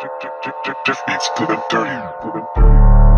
Just beats to the dirty.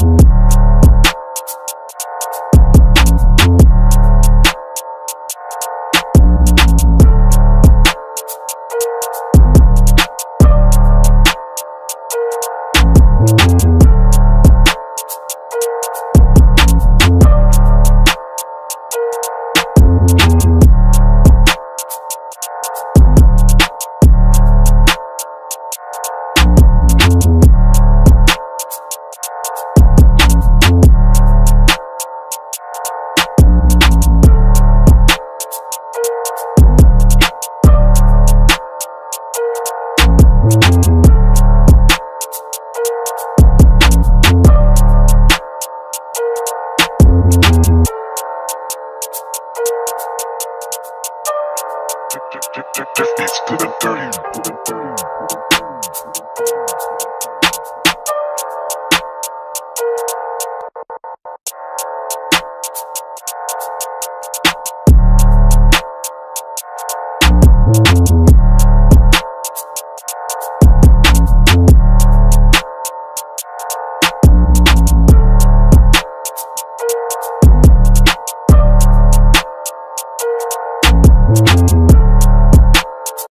This beats Good and dirty.